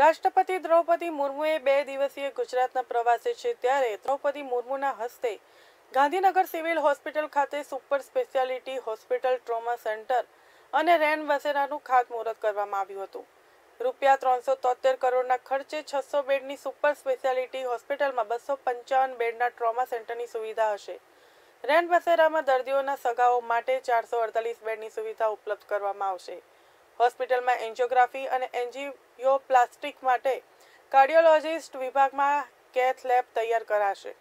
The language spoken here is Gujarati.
રાષ્ટ્રપતિ દ્રૌપદી મુર્મુએ બે દિવસીય ગુજરાતના પ્રવાસે છે ત્યારે દ્રૌપદી મુર્મુના હસ્તે ગાંધીનગર સિવિલ હોસ્પિટલ ખાતે super speciality hospital trauma centre અને રેન બસેરાનું ખાતમુહૂર્ત કરવામાં આવ્યું હતું. રૂપિયા ત્રણસો તોતેર કરોડના ખર્ચે છસો બેડની સુપર સ્પેશિયાલિટી હોસ્પિટલમાં બસો પંચાવન બેડના ટ્રોમા સેન્ટરની સુવિધા હશે. રેન બસેરામાં દર્દીઓના સગાઓ માટે ચારસો અડતાલીસ બેડની સુવિધા ઉપલબ્ધ કરવામાં આવશે. હોસ્પિટલમાં એન્જિયોગ્રાફી અને એન્જિયોપ્લાસ્ટિક માટે કાર્ડિયોલોજિસ્ટ વિભાગમાં કેથ લેબ તૈયાર કરાશે.